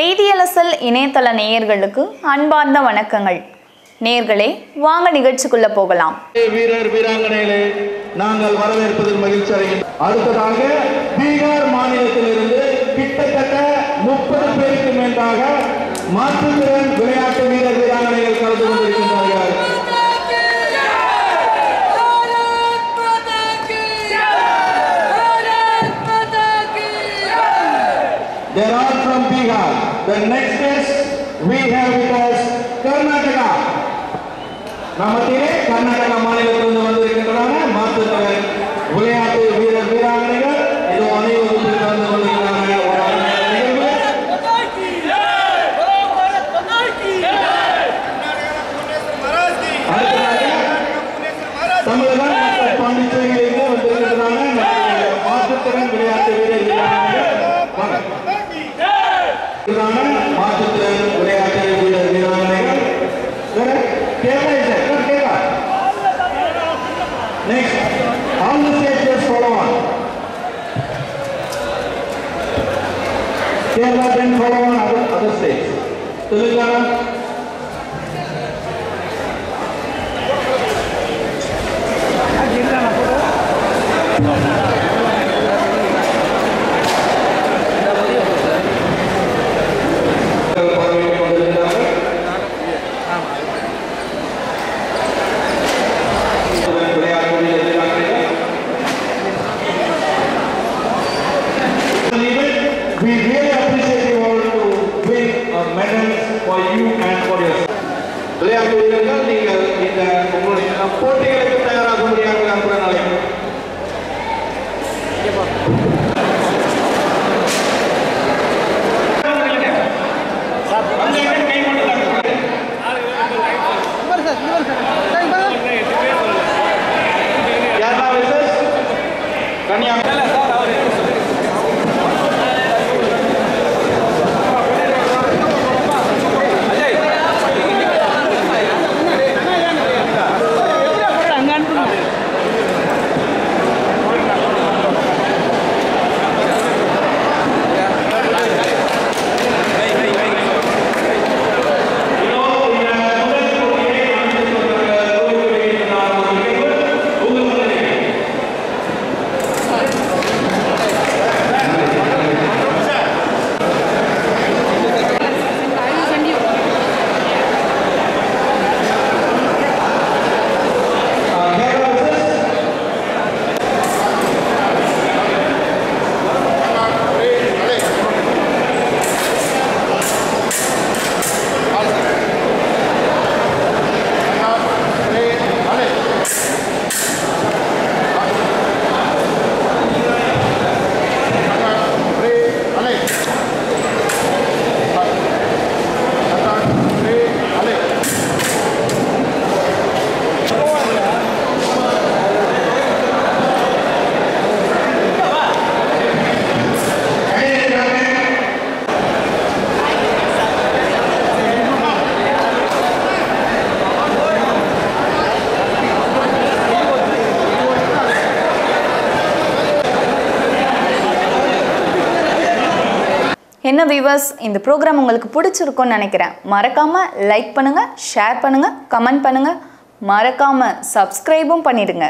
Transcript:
செய்தியலசல் இணையதள நேயர்களுக்கு அன்பார்ந்த வணக்கங்கள். நேர்களே வாங்க நிகழ்ச்சிக்குள்ள போகலாம். வீரர் வீராங்கனைகளே நாங்கள் வரவேற்பதில் மகிழ்ச்சி அடைகின்றோம். அடுத்ததாக பீகார் மாநிலத்திலிருந்து கிட்டத்தட்ட முப்பது பேருக்கு மேலாக மாற்றுத்திறன் விளையாட்டு வீரர் வீராங்கனைகள் கலந்து கொண்டிருக்கின்றார்கள். There are from Bihar. The next guest we have with us Karnataka. நம்மத்திலே Karnataka மாநிலத்திலிருந்து வந்திருக்கின்றன மாற்றுத்திறன் விளையாட்டு வீரர் வீராங்கனைகள் இது அனைவரும் கலந்து கொண்டிருக்கிறாங்க ஒரு அருமையான நிகழ்வு. அடுத்ததாக தமிழகம் மற்றும் பாண்டிச்சேரியிலிருந்து Kerala then follow on other, other states. Telangana. really appreciate you all to win uh, medals for you and for yourself. விளையாட்டு வீரர்கள் நீங்கள் இந்த உங்களுடைய போட்டிகளுக்கு தயாராக முடியாத அன்புடன் அழைக்கிறோம் கேரளா versus கன்னியாகுமரி என்ன வியூவர்ஸ் இந்த ப்ரோக்ராம் உங்களுக்கு பிடிச்சிருக்கும்னு நினைக்கிறேன். மறக்காமல் லைக் பண்ணுங்கள் ஷேர் பண்ணுங்கள் கமெண்ட் பண்ணுங்கள் மறக்காமல் சப்ஸ்கிரைபும் பண்ணிடுங்க.